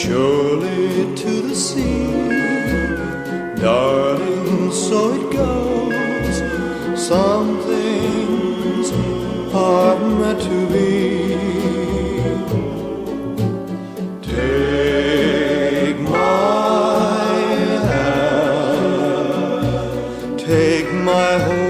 surely to the sea, darling, so it goes. Some things are meant to be. Take my hand,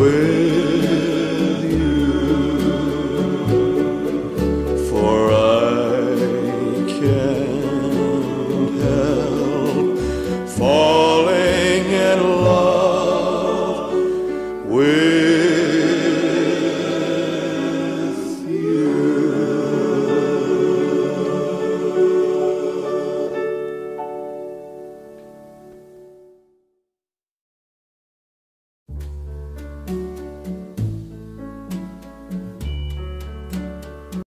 away.